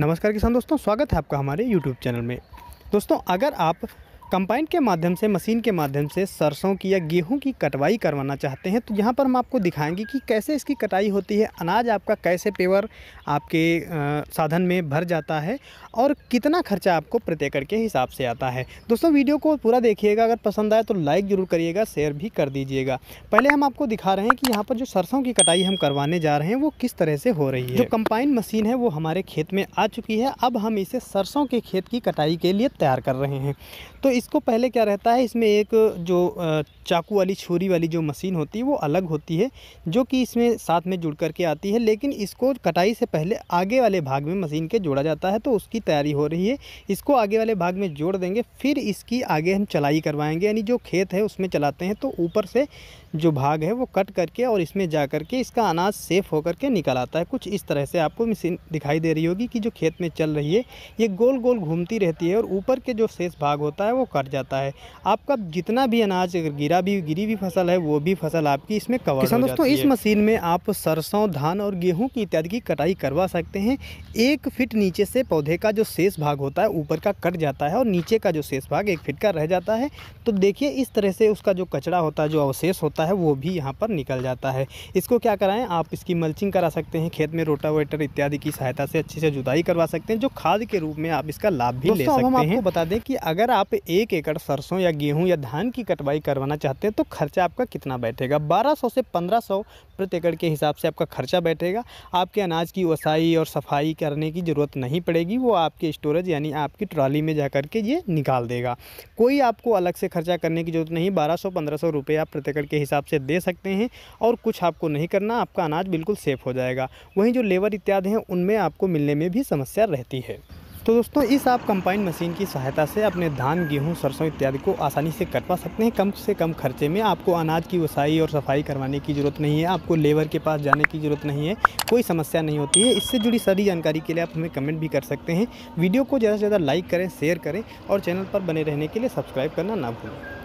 नमस्कार किसान दोस्तों स्वागत है आपका हमारे YouTube चैनल में। दोस्तों अगर आप कंपाइन के माध्यम से, मशीन के माध्यम से सरसों की या गेहूँ की कटवाई करवाना चाहते हैं तो यहाँ पर हम आपको दिखाएँगे कि कैसे इसकी कटाई होती है, अनाज आपका कैसे पेवर आपके साधन में भर जाता है और कितना खर्चा आपको प्रति के हिसाब से आता है। दोस्तों, वीडियो को पूरा देखिएगा, अगर पसंद आए तो लाइक ज़रूर करिएगा, शेयर भी कर दीजिएगा। पहले हम आपको दिखा रहे हैं कि यहाँ पर जो सरसों की कटाई हम करवाने जा रहे हैं, वो किस तरह से हो रही है। जो कंपाइन मशीन है, वो हमारे खेत में आ चुकी है, अब हम इसे सरसों के खेत की कटाई के लिए तैयार कर रहे हैं। तो इसको पहले क्या रहता है, इसमें एक जो चाकू वाली, छुरी वाली जो मशीन होती है, वो अलग होती है, जो कि इसमें साथ में जुड़ करके आती है, लेकिन इसको कटाई से पहले आगे वाले भाग में मशीन के जोड़ा जाता है तो उसकी तैयारी हो रही है। इसको आगे वाले भाग में जोड़ देंगे, फिर इसकी आगे हम चलाई करवाएँगे, यानी जो खेत है उसमें चलाते हैं तो ऊपर से जो भाग है वो कट करके और इसमें जा करके इसका अनाज सेफ़ होकर के निकल आता है। कुछ इस तरह से आपको मशीन दिखाई दे रही होगी कि जो खेत में चल रही है, ये गोल गोल घूमती रहती है और ऊपर के जो शेष भाग होता है, वो कट जाता है। आपका जितना भी अनाज अगर गिरा भी गिरी भी फ़सल है वो भी फ़सल आपकी इसमें कवर किसान दोस्तों इस मशीन में आप सरसों धान और गेहूँ की इत्यादि की कटाई करवा सकते हैं। एक फिट नीचे से पौधे का जो शेष भाग होता है ऊपर का कट जाता है और नीचे का जो शेष भाग एक फिट का रह जाता है। तो देखिए इस तरह से उसका जो कचरा होता है जो अवशेष होता है वो भी यहाँ पर निकल जाता है। इसको क्या कराएँ? आप इसकी मल्चिंग करा सकते हैं खेत में रोटावेटर इत्यादि की सहायता से अच्छे से जुताई करवा सकते हैं जो खाद के रूप में आप इसका लाभ भी ले सकते हैं। बता दें कि अगर आप एक एकड़ सरसों या गेहूँ या धान की कटवाई करवाना चाहते हैं तो खर्चा आपका कितना बैठेगा? बारह से पंद्रह प्रति एकड़ के हिसाब से आपका खर्चा बैठेगा। आपके अनाज की वसाई और सफ़ाई करने की ज़रूरत नहीं पड़ेगी, वो आपके स्टोरेज यानी आपकी ट्रॉली में जा के ये निकाल देगा। कोई आपको अलग से खर्चा करने की ज़रूरत नहीं, बारह सौ, पंद्रह सौ रुपये आप प्रति एकड़ के हिसाब से दे सकते हैं और कुछ आपको नहीं करना, आपका अनाज बिल्कुल सेफ़ हो जाएगा। वहीं जो लेबर इत्यादि हैं, उनमें आपको मिलने में भी समस्या रहती है। तो दोस्तों, इस आप कंपाइन मशीन की सहायता से अपने धान, गेहूँ, सरसों इत्यादि को आसानी से कटवा सकते हैं। कम से कम खर्चे में आपको अनाज की वसाई और सफ़ाई करवाने की ज़रूरत नहीं है। आपको लेबर के पास जाने की ज़रूरत नहीं है। कोई समस्या नहीं होती है। इससे जुड़ी सारी जानकारी के लिए आप हमें कमेंट भी कर सकते हैं। वीडियो को ज़्यादा से ज़्यादा लाइक करें शेयर करें और चैनल पर बने रहने के लिए सब्सक्राइब करना ना भूलें।